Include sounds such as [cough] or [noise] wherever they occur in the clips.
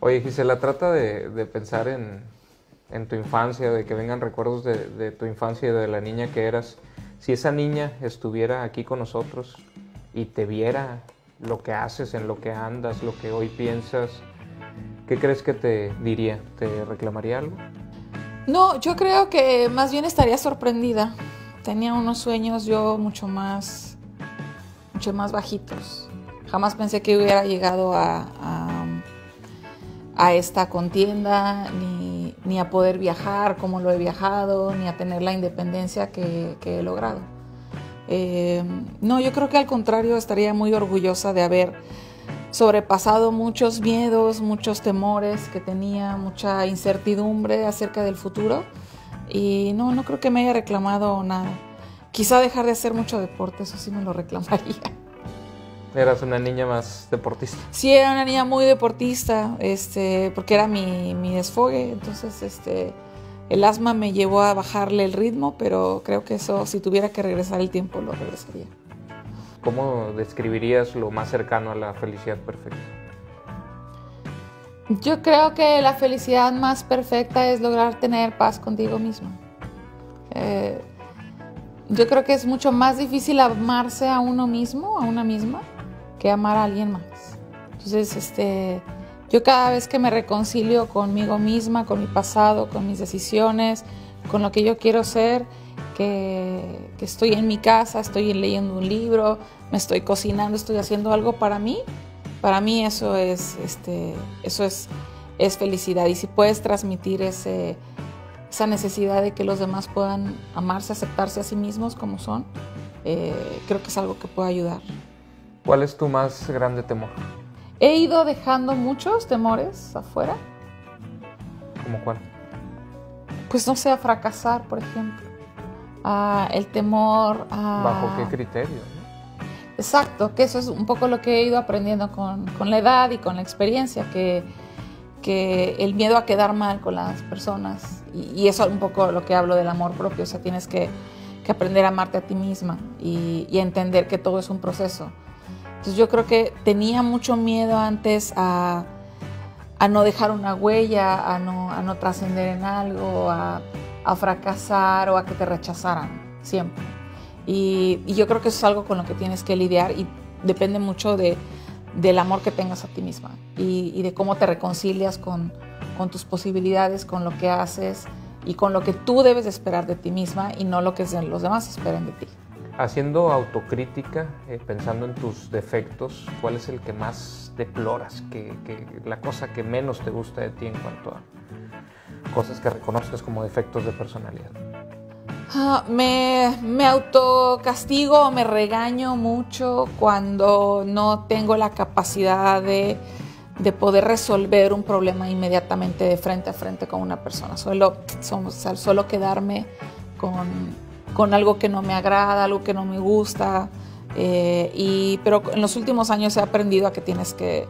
Oye, Gisela, trata de, pensar en, en, tu infancia, de que vengan recuerdos de, de, tu infancia y de la niña que eras. Si esa niña estuviera aquí con nosotros y te viera lo que haces, en lo que andas, lo que hoy piensas, ¿qué crees que te diría? ¿Te reclamaría algo? No, yo creo que más bien estaría sorprendida. Tenía unos sueños yo mucho más, mucho más bajitos. Jamás pensé que hubiera llegado a, a, esta contienda, ni, ni, a poder viajar como lo he viajado, ni a tener la independencia que, he logrado. Eh, no, yo creo que al contrario estaría muy orgullosa de haber sobrepasado muchos miedos, muchos temores que tenía, mucha incertidumbre acerca del futuro. Y no, no creo que me haya reclamado nada. Quizá dejar de hacer mucho deporte, eso sí me lo reclamaría. ¿Eras una niña más deportista? Sí, era una niña muy deportista, este, porque era mi, mi desfogue. Entonces, este, el asma me llevó a bajarle el ritmo, pero creo que eso, si tuviera que regresar el tiempo, lo regresaría. ¿Cómo describirías lo más cercano a la felicidad perfecta? Yo creo que la felicidad más perfecta es lograr tener paz contigo mismo. Eh, yo creo que es mucho más difícil amarse a uno mismo, a una misma, que amar a alguien más. Entonces, este, yo cada vez que me reconcilio conmigo misma, con mi pasado, con mis decisiones, con lo que yo quiero ser, que, estoy en mi casa, estoy leyendo un libro, me estoy cocinando, estoy haciendo algo para mí, para mí eso es, este, eso es, es felicidad. Y si puedes transmitir ese, esa necesidad de que los demás puedan amarse, aceptarse a sí mismos como son, eh, creo que es algo que puede ayudar. ¿Cuál es tu más grande temor? He ido dejando muchos temores afuera. ¿Cómo cuál? Pues no sé, a fracasar, por ejemplo. Ah, el temor a... ¿Bajo qué criterio? Exacto, que eso es un poco lo que he ido aprendiendo con, con la edad y con la experiencia, que, que, el miedo a quedar mal con las personas, y, eso es un poco lo que hablo del amor propio, o sea, tienes que, que aprender a amarte a ti misma y, y entender que todo es un proceso entonces yo creo que tenía mucho miedo antes a, no dejar una huella, a no, trascender en algo, a, fracasar o a que te rechazaran siempre. Y, yo creo que eso es algo con lo que tienes que lidiar y depende mucho de, del amor que tengas a ti misma y, de cómo te reconcilias con, con, tus posibilidades, con lo que haces y con lo que tú debes esperar de ti misma y no lo que los demás esperen de ti. Haciendo autocrítica, eh, pensando en tus defectos, ¿cuál es el que más deploras? Que, la cosa que menos te gusta de ti en cuanto a cosas que reconozcas como defectos de personalidad? Ah, me, me autocastigo, me regaño mucho cuando no tengo la capacidad de, de, poder resolver un problema inmediatamente de frente a frente con una persona. Solo, solo quedarme con con algo que no me agrada, algo que no me gusta. Eh, y, pero en los últimos años he aprendido a que tienes, que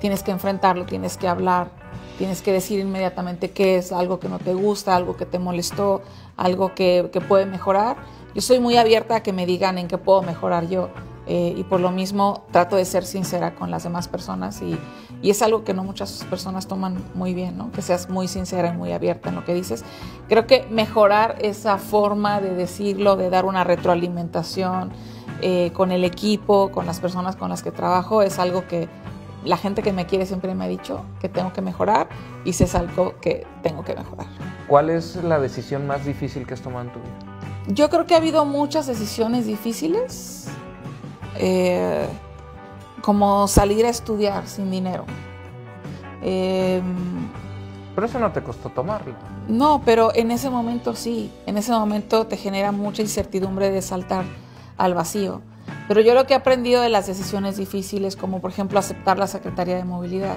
tienes que enfrentarlo, tienes que hablar, tienes que decir inmediatamente qué es algo que no te gusta, algo que te molestó, algo que, que puede mejorar. Yo soy muy abierta a que me digan en qué puedo mejorar yo. Eh, y por lo mismo trato de ser sincera con las demás personas y, y, es algo que no muchas personas toman muy bien, ¿no? que seas muy sincera y muy abierta en lo que dices. Creo que mejorar esa forma de decirlo, de dar una retroalimentación eh, con el equipo, con las personas con las que trabajo, es algo que la gente que me quiere siempre me ha dicho que tengo que mejorar y es algo que tengo que mejorar. ¿Cuál es la decisión más difícil que has tomado en tu vida? Yo creo que ha habido muchas decisiones difíciles eh, como salir a estudiar sin dinero. Eh, pero eso no te costó tomarlo. No, pero en ese momento sí, en ese momento te genera mucha incertidumbre de saltar al vacío. Pero yo lo que he aprendido de las decisiones difíciles, como por ejemplo aceptar la Secretaría de Movilidad,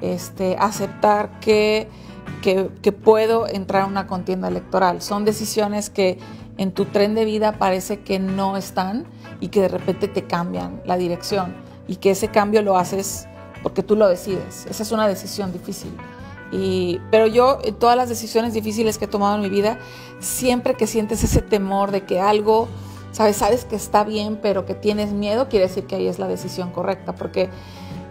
este, aceptar que, que, que puedo entrar a una contienda electoral, son decisiones que en tu tren de vida parece que no están y que de repente te cambian la dirección y que ese cambio lo haces porque tú lo decides. Esa es una decisión difícil. Y, pero yo, en todas las decisiones difíciles que he tomado en mi vida, siempre que sientes ese temor de que algo, sabes, sabes que está bien, pero que tienes miedo, quiere decir que ahí es la decisión correcta, porque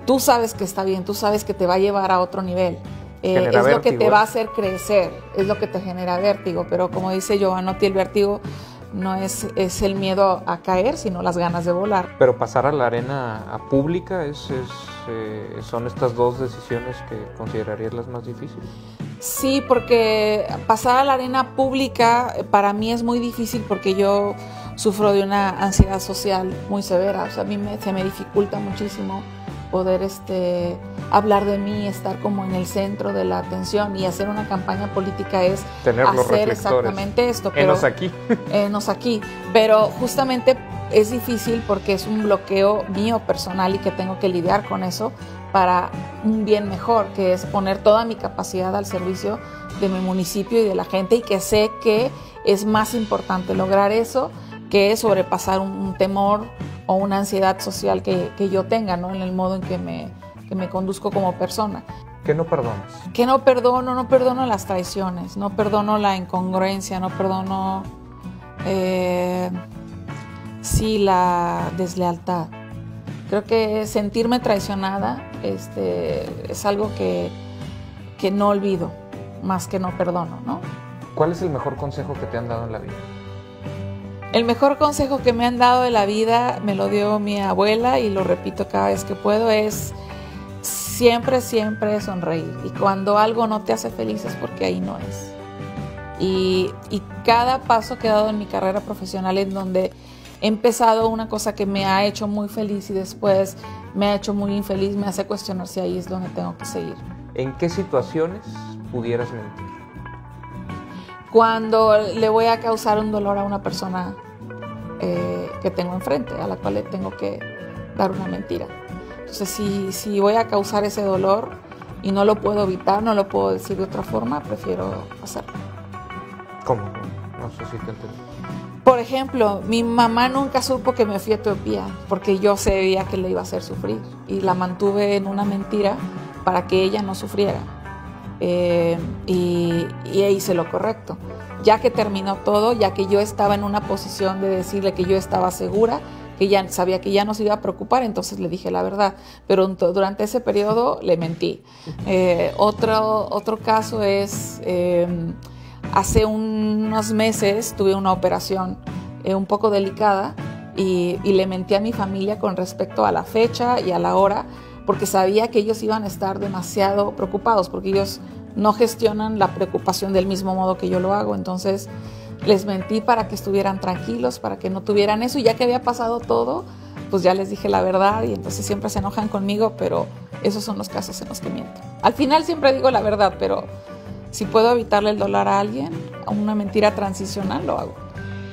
tú sabes que está bien, tú sabes que te va a llevar a otro nivel. Eh, es lo que te va a hacer crecer, es lo que te genera vértigo, pero como dice Giovanotti, el vértigo no es, es el miedo a caer, sino las ganas de volar. Pero pasar a la arena a pública es, eh, son estas dos decisiones que considerarías las más difíciles. Sí, porque pasar a la arena pública eh, para mí es muy difícil porque yo sufro de una ansiedad social muy severa, o sea, a mí se me dificulta muchísimo poder este, hablar de mí, estar como en el centro de la atención y hacer una campaña política es hacer exactamente esto. Pero, enos aquí. [laughs] Enos aquí. Pero justamente es difícil porque es un bloqueo mío personal y que tengo que lidiar con eso para un bien mejor, que es poner toda mi capacidad al servicio de mi municipio y de la gente y que sé que es más importante lograr eso que sobrepasar un temor o una ansiedad social que, que yo tenga, ¿no? En el modo en que me, que me conduzco como persona. ¿Qué no perdonas? Que no perdono, no perdono las traiciones, no perdono la incongruencia, no perdono, eh, sí, la deslealtad. Creo que sentirme traicionada este, es algo que, que no olvido, más que no perdono, ¿no? ¿Cuál es el mejor consejo que te han dado en la vida? El mejor consejo que me han dado de la vida me lo dio mi abuela y lo repito cada vez que puedo es siempre, siempre sonreír. Y cuando algo no te hace feliz es porque ahí no es. Y, cada paso que he dado en mi carrera profesional en donde he empezado una cosa que me ha hecho muy feliz y después me ha hecho muy infeliz, me hace cuestionar si ahí es donde tengo que seguir. ¿En qué situaciones pudieras mentir? Cuando le voy a causar un dolor a una persona eh, que tengo enfrente, a la cual le tengo que dar una mentira. Entonces, si, si voy a causar ese dolor y no lo puedo evitar, no lo puedo decir de otra forma, prefiero hacerlo. ¿Cómo? No sé si te entendí. Por ejemplo, mi mamá nunca supo que me fui a Etiopía porque yo sabía que le iba a hacer sufrir y la mantuve en una mentira para que ella no sufriera. Eh, y, hice lo correcto. Ya que terminó todo, ya que yo estaba en una posición de decirle que yo estaba segura, que ya sabía que ya no se iba a preocupar, entonces le dije la verdad. Pero durante ese periodo le mentí. Eh, otro, otro caso es, em, hace unos meses tuve una operación eh, un poco delicada y le mentí a mi familia con respecto a la fecha y a la hora porque sabía que ellos iban a estar demasiado preocupados, porque ellos no gestionan la preocupación del mismo modo que yo lo hago. Entonces les mentí para que estuvieran tranquilos, para que no tuvieran eso. Y ya que había pasado todo, pues ya les dije la verdad y entonces siempre se enojan conmigo, pero esos son los casos en los que miento. Al final siempre digo la verdad, pero si puedo evitarle el dolor a alguien, a una mentira transicional, lo hago.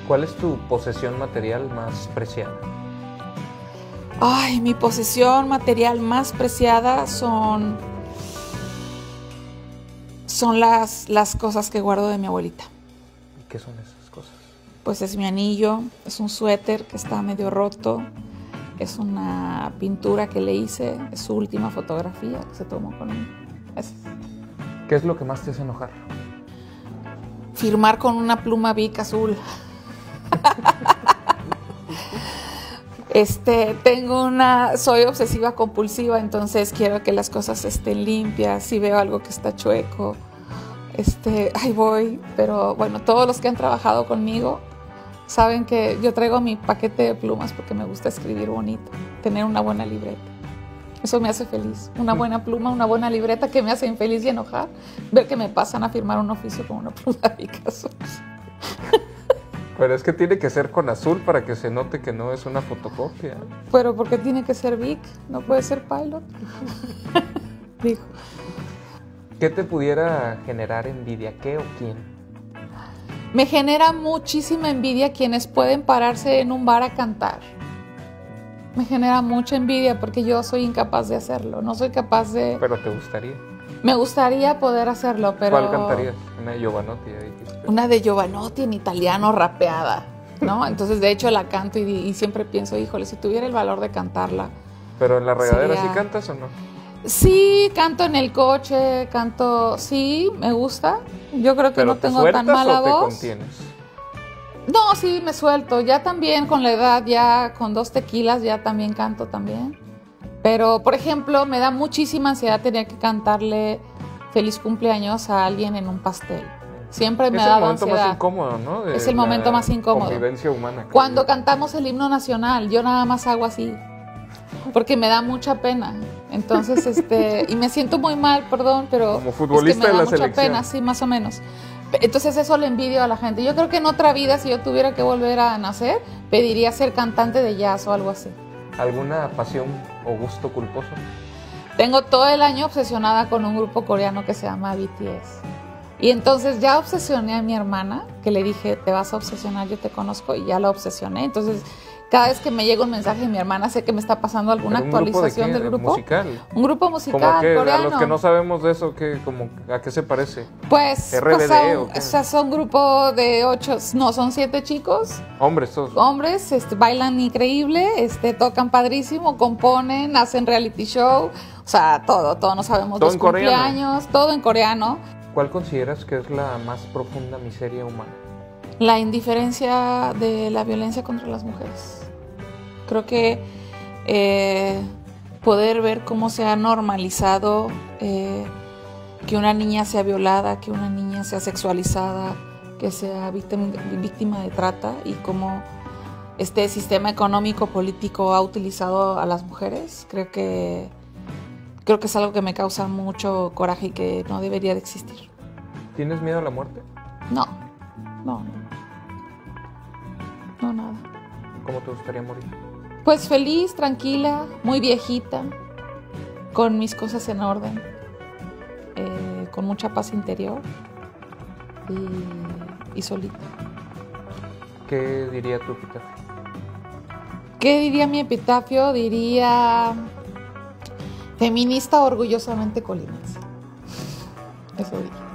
¿Cuál es tu posesión material más preciada? Ay, mi posesión material más preciada son, son las, las cosas que guardo de mi abuelita. ¿Y qué son esas cosas? Pues es mi anillo, es un suéter que está medio roto, es una pintura que le hice, es su última fotografía que se tomó conmigo. ¿Qué es lo que más te hace enojar? Firmar con una pluma Bic azul. [laughs] Este, tengo una, soy obsesiva compulsiva, entonces quiero que las cosas estén limpias. Si veo algo que está chueco, este, ahí voy. Pero bueno, todos los que han trabajado conmigo saben que yo traigo mi paquete de plumas porque me gusta escribir bonito, tener una buena libreta. Eso me hace feliz. Una buena pluma, una buena libreta que me hace infeliz y enojar. Ver que me pasan a firmar un oficio con una pluma de Picasso. Pero es que tiene que ser con azul para que se note que no es una fotocopia. Pero ¿por qué tiene que ser Vic? ¿No puede ser Pilot? [laughs] Dijo. ¿Qué te pudiera generar envidia? ¿Qué o quién? Me genera muchísima envidia quienes pueden pararse en un bar a cantar. Me genera mucha envidia porque yo soy incapaz de hacerlo. No soy capaz de... Pero te gustaría. Me gustaría poder hacerlo, pero... ¿Cuál cantarías? Una de Giovanotti. Una de Giovanotti en italiano rapeada, ¿no? [laughs] Entonces, de hecho, la canto y, siempre pienso, híjole, si tuviera el valor de cantarla. ¿Pero en la regadera sí cantas o no? Sí, canto en el coche, canto, sí, me gusta. Yo creo que no tengo tan mala o te contienes? No, sí, me suelto. Ya también con la edad, ya con dos tequilas, ya también canto también. Pero, por ejemplo, me da muchísima ansiedad tener que cantarle feliz cumpleaños a alguien en un pastel. Siempre me es ha el dado momento ansiedad. más incómodo, ¿no? De Es el momento más incómodo. Convivencia humana. Cuando cantamos el himno nacional, yo nada más hago así, porque me da mucha pena. Entonces, [laughs] este, y me siento muy mal, perdón, pero Como es futbolista que me de da la mucha selección. pena, sí, más o menos. Entonces eso le envidio a la gente. Yo creo que en otra vida, si yo tuviera que volver a nacer, pediría ser cantante de jazz o algo así. ¿Alguna pasión o gusto culposo? Tengo todo el año obsesionada con un grupo coreano que se llama BTS. Y entonces ya obsesioné a mi hermana, que le dije, te vas a obsesionar, yo te conozco, y ya la obsesioné. Entonces, cada vez que me llega un mensaje de mi hermana, sé que me está pasando alguna ¿Pero un grupo de actualización qué? del grupo. ¿Musical? Un grupo Como musical que a coreano. los que no sabemos de eso, ¿qué, como, ¿a qué se parece? Pues, RBD pues, son, o sea, son grupo de ocho, no, son siete chicos, Hombres todos. hombres, este, bailan increíble, este, tocan padrísimo, componen, hacen reality show, o sea, todo, todo, no sabemos Todo los en coreano. cumpleaños, todo en coreano. ¿Cuál consideras que es la más profunda miseria humana? La indiferencia de la violencia contra las mujeres. Creo que eh, poder ver cómo se ha normalizado eh, que una niña sea violada, que una niña sea sexualizada, que sea víctima, víctima de trata y cómo este sistema económico político ha utilizado a las mujeres, creo que creo que es algo que me causa mucho coraje y que no debería de existir. ¿Tienes miedo a la muerte? No, no, no, no ¿Cómo te gustaría morir? Pues feliz, tranquila, muy viejita, con mis cosas en orden, eh, con mucha paz interior y, y solita. ¿Qué diría tu epitafio? ¿Qué diría mi epitafio? Diría feminista orgullosamente colinense. Eso diría.